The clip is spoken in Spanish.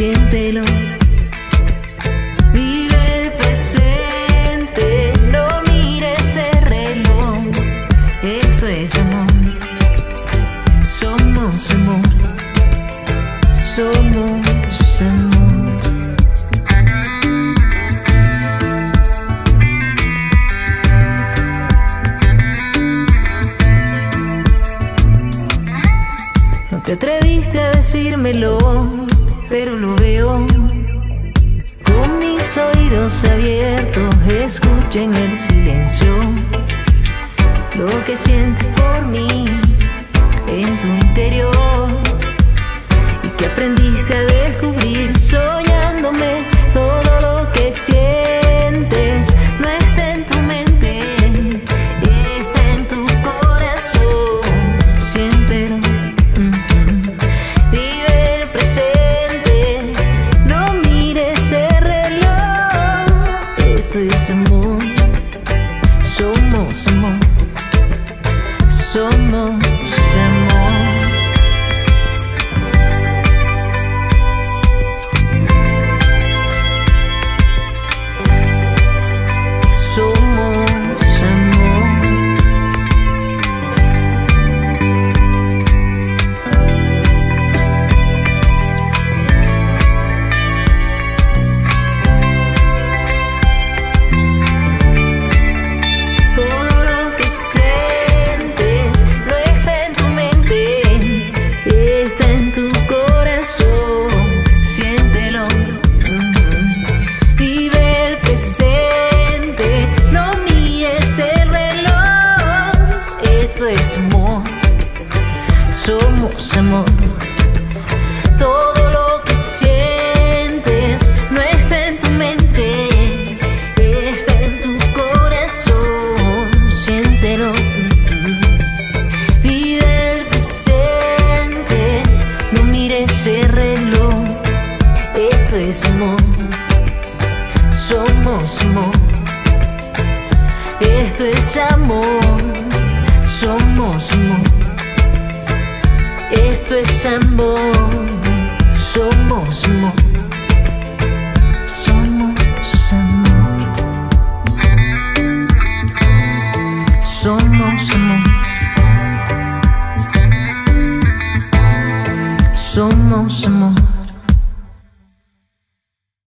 Siéntelo. Vive el presente, no mires el reloj. Esto es amor. Somos amor. Somos amor. No te atreviste a decírmelo, pero lo veo. Con mis oídos abiertos, escucho en el silencio lo que sientes por mí en tu interior y que aprendiste a descubrir soñándome somos. Somos amor. Todo lo que sientes no está en tu mente, está en tu corazón. Siéntelo. Vive el presente, no mires el reloj. Esto es amor, somos amor. Esto es amor, somos amor esto es amor. Somos amor. Somos amor. Somos amor. Somos amor.